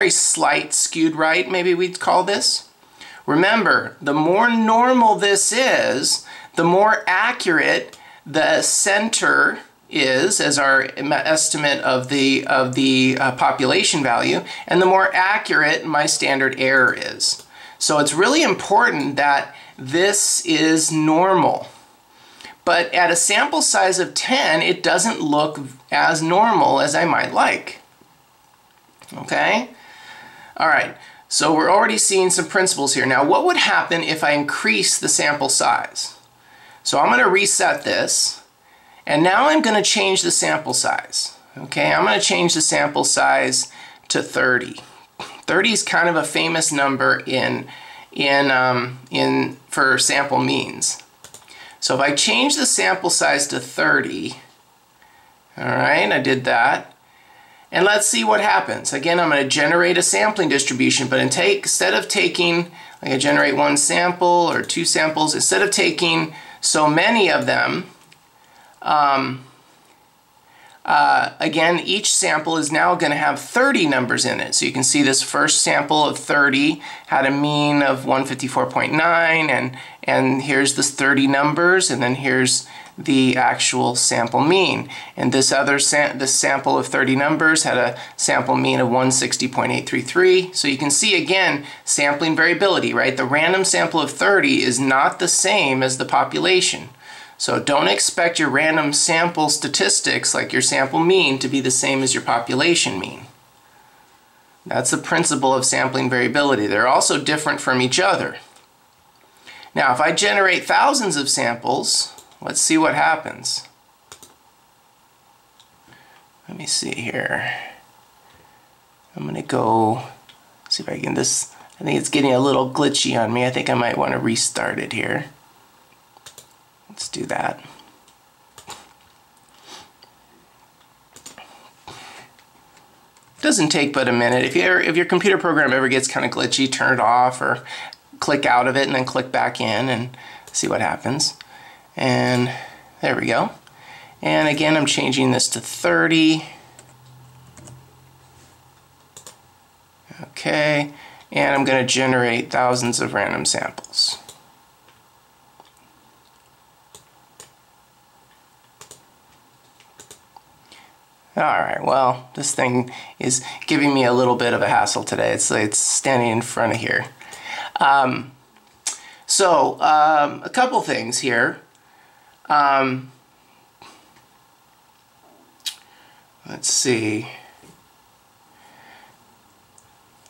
very slight skewed right, maybe we'd call this. Remember, the more normal this is, the more accurate the center is as our estimate of the of the uh, population value and the more accurate my standard error is. So it's really important that this is normal. But at a sample size of 10, it doesn't look as normal as I might like. Okay? All right, so we're already seeing some principles here. Now, what would happen if I increase the sample size? So I'm going to reset this, and now I'm going to change the sample size. Okay, I'm going to change the sample size to 30. 30 is kind of a famous number in, in, um, in, for sample means. So if I change the sample size to 30, all right, I did that. And let's see what happens. Again, I'm going to generate a sampling distribution, but instead of taking, like I generate one sample or two samples, instead of taking so many of them, um, uh, again, each sample is now going to have 30 numbers in it. So you can see this first sample of 30 had a mean of 154.9 and, and here's this 30 numbers and then here's the actual sample mean. And this other sam this sample of 30 numbers had a sample mean of 160.833. So you can see again sampling variability, right? The random sample of 30 is not the same as the population. So don't expect your random sample statistics, like your sample mean, to be the same as your population mean. That's the principle of sampling variability. They're also different from each other. Now, if I generate thousands of samples, let's see what happens. Let me see here. I'm to go see if I can this. I think it's getting a little glitchy on me. I think I might want to restart it here. Let's do that. Doesn't take but a minute. If, you if your computer program ever gets kind of glitchy, turn it off or click out of it and then click back in and see what happens. And there we go. And again, I'm changing this to 30. Okay, and I'm going to generate thousands of random samples. Alright, well, this thing is giving me a little bit of a hassle today. It's, it's standing in front of here. Um, so, um, a couple things here. Um, let's see.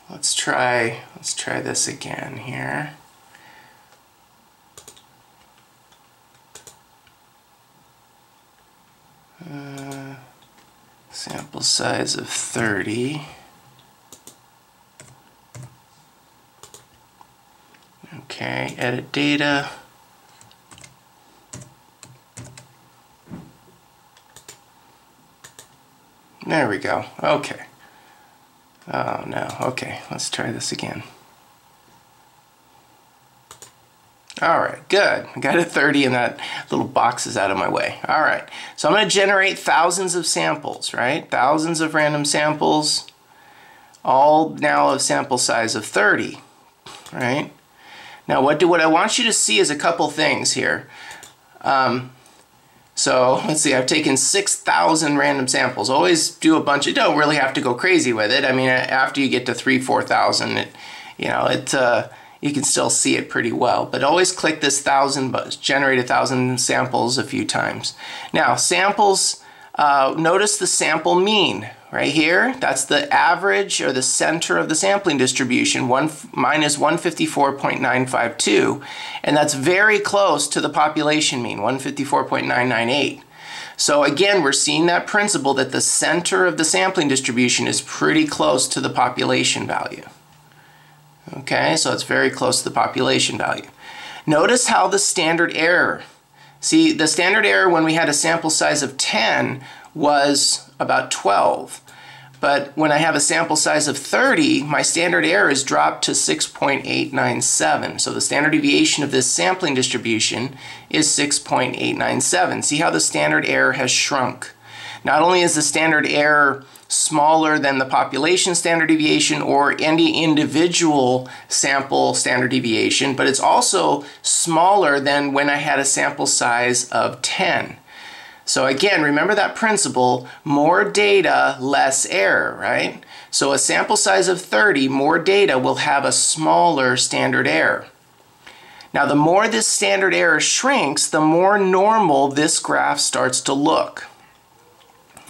Let's try, let's try this again here. Uh, sample size of 30. Okay, edit data. There we go. Okay. Oh no. Okay, let's try this again. All right, good. I got a 30 and that little box is out of my way. All right, so I'm gonna generate thousands of samples, right? Thousands of random samples, all now of sample size of 30, right? Now what, do, what I want you to see is a couple things here. Um, so let's see, I've taken 6,000 random samples. Always do a bunch, you don't really have to go crazy with it. I mean, after you get to three, 4,000, you know, it, uh, you can still see it pretty well. But always click this thousand, generate a thousand samples a few times. Now, samples, uh, notice the sample mean right here. That's the average or the center of the sampling distribution, one minus 154.952. And that's very close to the population mean, 154.998. So again, we're seeing that principle that the center of the sampling distribution is pretty close to the population value. Okay, so it's very close to the population value. Notice how the standard error, see the standard error when we had a sample size of 10 was about 12. But when I have a sample size of 30, my standard error is dropped to 6.897. So the standard deviation of this sampling distribution is 6.897. See how the standard error has shrunk. Not only is the standard error smaller than the population standard deviation or any individual sample standard deviation, but it's also smaller than when I had a sample size of 10. So again, remember that principle, more data, less error, right? So a sample size of 30, more data will have a smaller standard error. Now the more this standard error shrinks, the more normal this graph starts to look.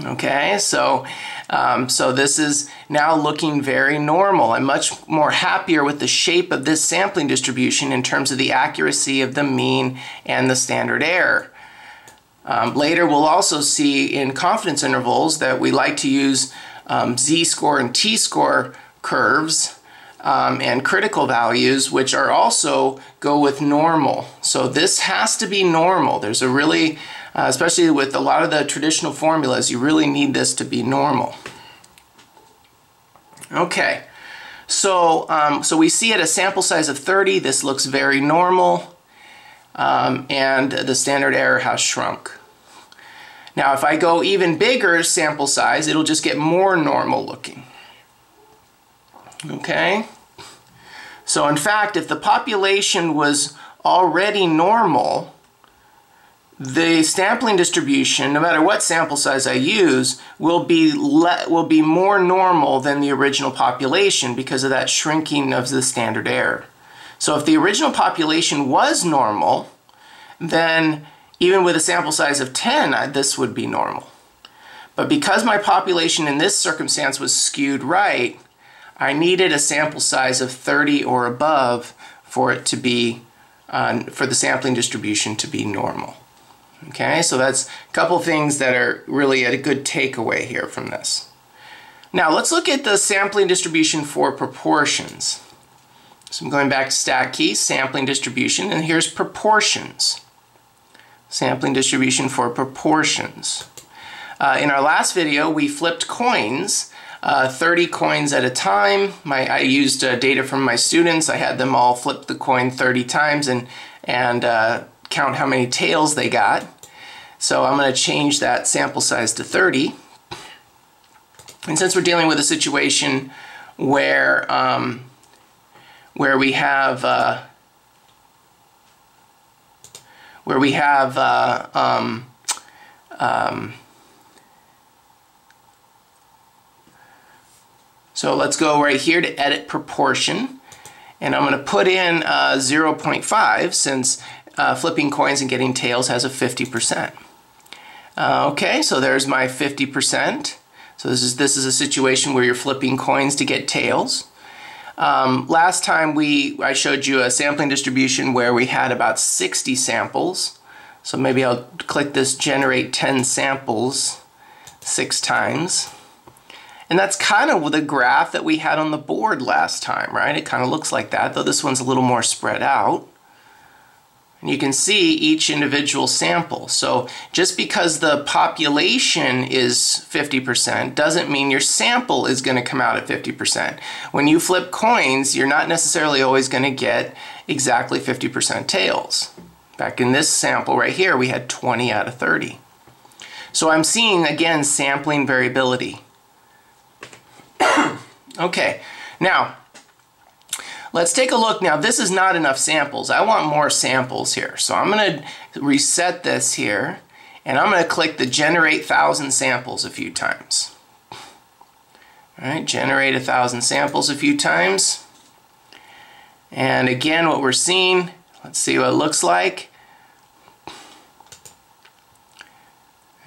Okay, so, um, so this is now looking very normal. I'm much more happier with the shape of this sampling distribution in terms of the accuracy of the mean and the standard error. Um, later we'll also see in confidence intervals that we like to use um, z-score and t-score curves um, and critical values, which are also go with normal. So this has to be normal. There's a really uh, especially with a lot of the traditional formulas, you really need this to be normal. Okay, so, um, so we see at a sample size of 30, this looks very normal, um, and the standard error has shrunk. Now if I go even bigger sample size, it'll just get more normal looking. Okay? So in fact, if the population was already normal, the sampling distribution, no matter what sample size I use, will be will be more normal than the original population because of that shrinking of the standard error. So if the original population was normal, then even with a sample size of 10, this would be normal. But because my population in this circumstance was skewed right, I needed a sample size of 30 or above for it to be, uh, for the sampling distribution to be normal. Okay, so that's a couple things that are really a good takeaway here from this. Now let's look at the sampling distribution for proportions. So I'm going back to StatKey, sampling distribution, and here's proportions. Sampling distribution for proportions. Uh, in our last video, we flipped coins, uh, 30 coins at a time. My, I used uh, data from my students. I had them all flip the coin 30 times and, and uh, count how many tails they got. So I'm going to change that sample size to 30. And since we're dealing with a situation where um, where we have uh, where we have uh, um, um, so let's go right here to edit proportion and I'm going to put in uh, 0.5 since uh, flipping coins and getting tails has a 50%. Uh, okay, so there's my 50%. So this is, this is a situation where you're flipping coins to get tails. Um, last time we I showed you a sampling distribution where we had about 60 samples. So maybe I'll click this generate 10 samples six times. And that's kind of the graph that we had on the board last time, right? It kind of looks like that, though this one's a little more spread out. And you can see each individual sample. So just because the population is 50% doesn't mean your sample is going to come out at 50%. When you flip coins, you're not necessarily always going to get exactly 50% tails. Back in this sample right here, we had 20 out of 30. So I'm seeing, again, sampling variability. okay, now Let's take a look now. This is not enough samples. I want more samples here. So I'm going to reset this here and I'm going to click the generate thousand samples a few times. All right, generate a thousand samples a few times. And again, what we're seeing, let's see what it looks like.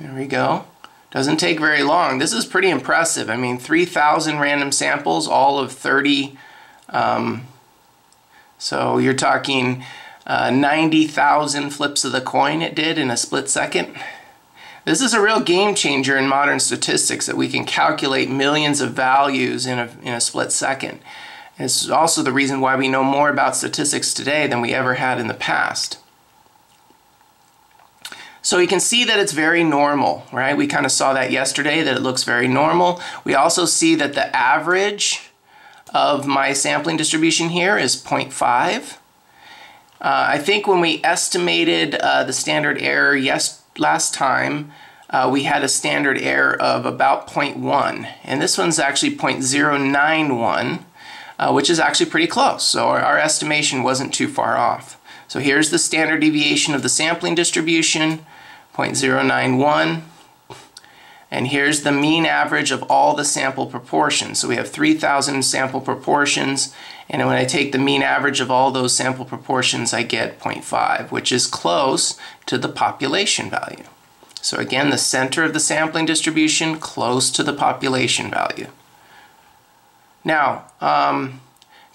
There we go. Doesn't take very long. This is pretty impressive. I mean, 3,000 random samples, all of 30 um, so you're talking uh, 90,000 flips of the coin it did in a split second. This is a real game changer in modern statistics that we can calculate millions of values in a, in a split second. It's also the reason why we know more about statistics today than we ever had in the past. So you can see that it's very normal, right? We kind of saw that yesterday, that it looks very normal. We also see that the average of my sampling distribution here is 0.5. Uh, I think when we estimated uh, the standard error yes, last time, uh, we had a standard error of about 0.1. And this one's actually 0.091, uh, which is actually pretty close. So our, our estimation wasn't too far off. So here's the standard deviation of the sampling distribution, 0.091. And here's the mean average of all the sample proportions. So we have 3,000 sample proportions, and when I take the mean average of all those sample proportions, I get 0.5, which is close to the population value. So again, the center of the sampling distribution close to the population value. Now, um,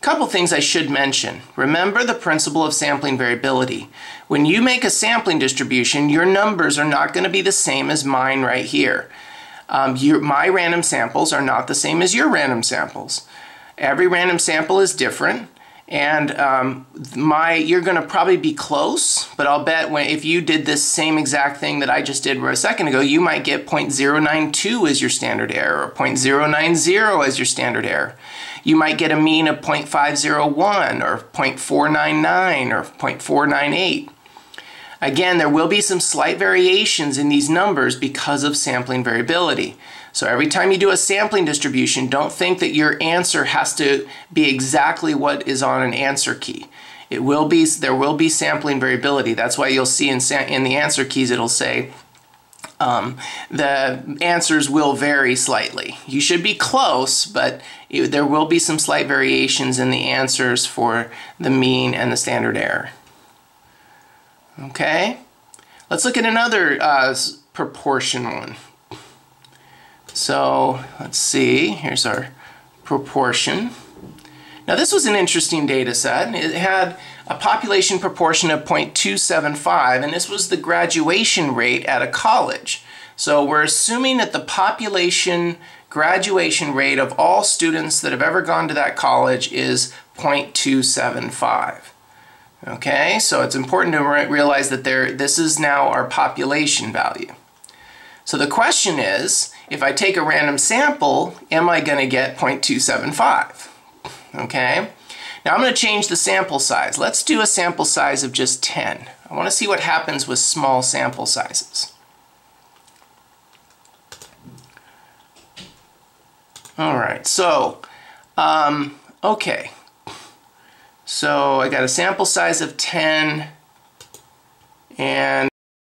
couple things I should mention. Remember the principle of sampling variability. When you make a sampling distribution, your numbers are not going to be the same as mine right here. Um, your, my random samples are not the same as your random samples. Every random sample is different and um, my you're going to probably be close but I'll bet when if you did this same exact thing that I just did a second ago you might get 0.092 as your standard error or 0.090 as your standard error you might get a mean of 0.501 or 0.499 or 0.498 Again, there will be some slight variations in these numbers because of sampling variability. So every time you do a sampling distribution, don't think that your answer has to be exactly what is on an answer key. It will be, there will be sampling variability. That's why you'll see in, in the answer keys it'll say um, the answers will vary slightly. You should be close, but it, there will be some slight variations in the answers for the mean and the standard error. Okay, let's look at another uh, proportion one. So let's see, here's our proportion. Now this was an interesting data set. It had a population proportion of 0.275 and this was the graduation rate at a college. So we're assuming that the population graduation rate of all students that have ever gone to that college is 0.275. Okay, so it's important to re realize that there, this is now our population value. So the question is, if I take a random sample, am I going to get 0.275? Okay, now I'm going to change the sample size. Let's do a sample size of just 10. I want to see what happens with small sample sizes. All right, so, um, okay. So I got a sample size of 10 and